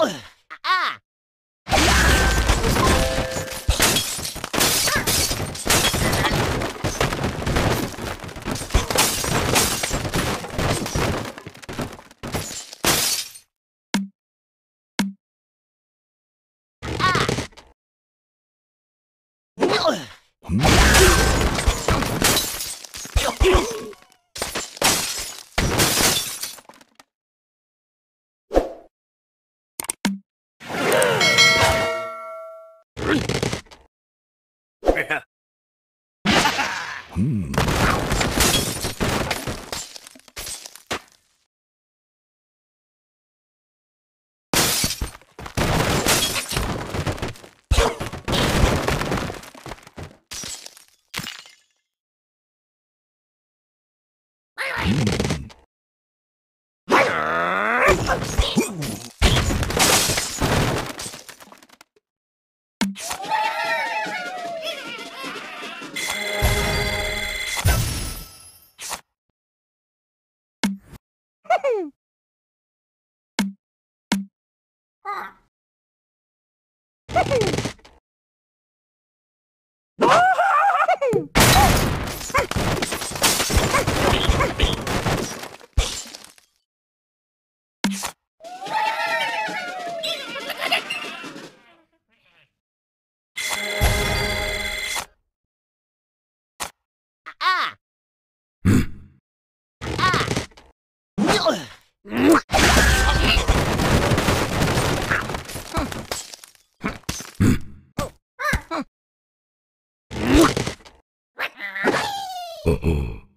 Mm-hmm. Hmm. Uh-oh. Uh-oh.